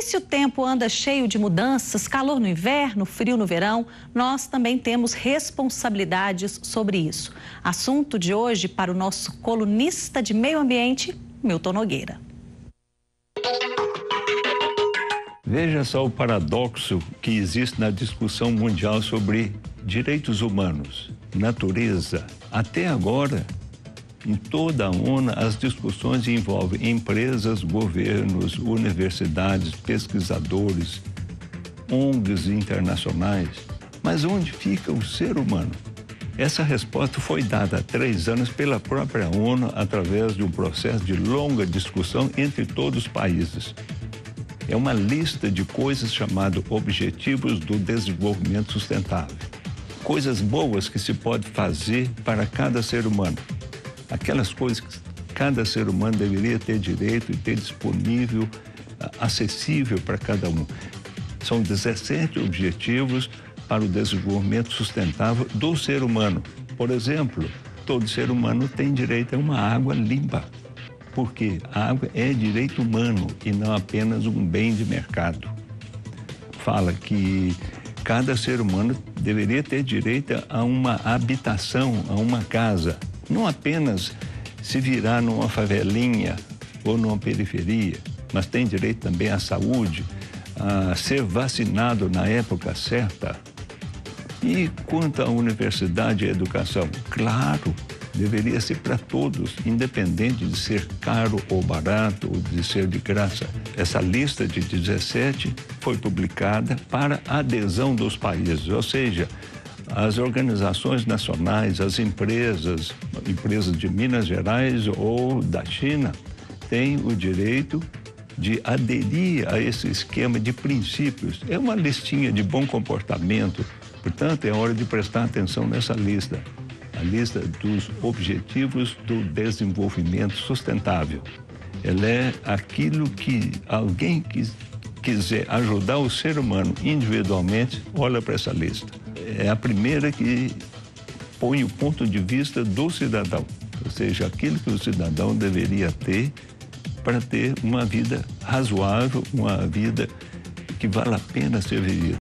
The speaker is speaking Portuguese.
E se o tempo anda cheio de mudanças, calor no inverno, frio no verão, nós também temos responsabilidades sobre isso. Assunto de hoje para o nosso colunista de meio ambiente, Milton Nogueira. Veja só o paradoxo que existe na discussão mundial sobre direitos humanos, natureza. Até agora, em toda a ONU, as discussões envolvem empresas, governos, universidades, pesquisadores, ONGs internacionais. Mas onde fica o ser humano? Essa resposta foi dada há três anos pela própria ONU através de um processo de longa discussão entre todos os países. É uma lista de coisas chamado Objetivos do Desenvolvimento Sustentável. Coisas boas que se pode fazer para cada ser humano aquelas coisas que cada ser humano deveria ter direito e ter disponível, acessível para cada um. São 17 objetivos para o desenvolvimento sustentável do ser humano. Por exemplo, todo ser humano tem direito a uma água limpa, porque a água é direito humano e não apenas um bem de mercado. Fala que cada ser humano deveria ter direito a uma habitação, a uma casa não apenas se virar numa favelinha ou numa periferia, mas tem direito também à saúde, a ser vacinado na época certa. E quanto à universidade e à educação? Claro, deveria ser para todos, independente de ser caro ou barato, ou de ser de graça. Essa lista de 17 foi publicada para adesão dos países, ou seja, as organizações nacionais, as empresas, empresas de Minas Gerais ou da China, têm o direito de aderir a esse esquema de princípios. É uma listinha de bom comportamento, portanto, é hora de prestar atenção nessa lista a lista dos Objetivos do Desenvolvimento Sustentável. Ela é aquilo que alguém que quiser ajudar o ser humano individualmente, olha para essa lista é a primeira que põe o ponto de vista do cidadão, ou seja, aquilo que o cidadão deveria ter para ter uma vida razoável, uma vida que vale a pena ser vivida.